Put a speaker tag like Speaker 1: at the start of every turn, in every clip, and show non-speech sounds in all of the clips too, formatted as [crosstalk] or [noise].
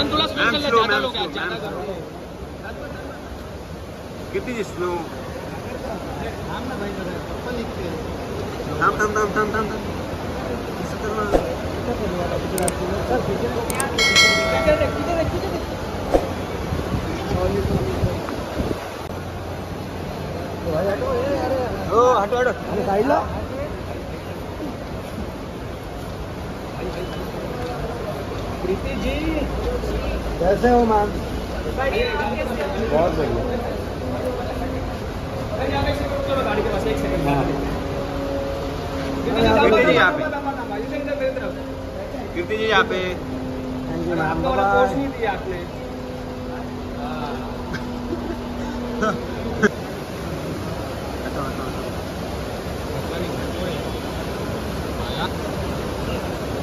Speaker 1: Ma'am
Speaker 2: थोड़ा slow
Speaker 1: ma'am
Speaker 2: कर लो,
Speaker 1: slow
Speaker 2: ज़्यादा लोग हैं, ज़्यादा
Speaker 1: कितनी स्लो थाम थाम थाम थाम थाम थाम। ऐसे करना ओ हटो हटो।
Speaker 3: साइडला
Speaker 2: प्रीति जी।
Speaker 3: कैसे हो मैम?
Speaker 1: बहुत बढ़िया।
Speaker 2: चलो गाड़ी के पास एक सेकंड
Speaker 3: हाँ।
Speaker 1: कीर्ति जी यहाँ पे
Speaker 2: मेरी
Speaker 1: कीर्ति जी यहाँ पे
Speaker 3: थैंक यू मैम
Speaker 2: आपका वाला पोस्ट नहीं दिया आपने
Speaker 1: हटो हटो हटो
Speaker 2: मैम थोड़ा स्लो
Speaker 1: मैम
Speaker 2: कर लो,
Speaker 1: स्लो
Speaker 2: ज़्यादा
Speaker 1: मैम
Speaker 2: लोग हैं,
Speaker 1: स्लो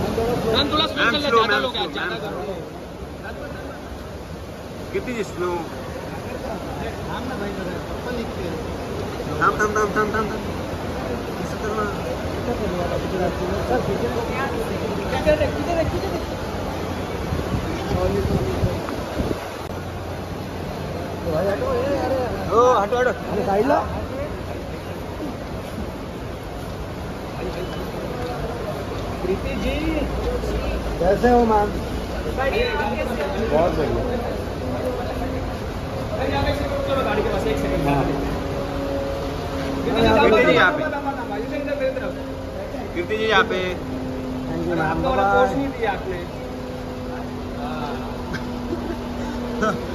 Speaker 2: ज़्यादा
Speaker 1: मैम
Speaker 2: लोग
Speaker 1: कितनी स्लो थाम थाम थाम थाम थाम थाम। ऐसे करना। ओ हटो हटो।
Speaker 3: साइडला
Speaker 2: प्रीति जी।
Speaker 3: कैसे हो मैम?
Speaker 1: बहुत बढ़िया। कीर्ति जी यहाँ पे।
Speaker 2: आपको नहीं दिया आपने। [laughs]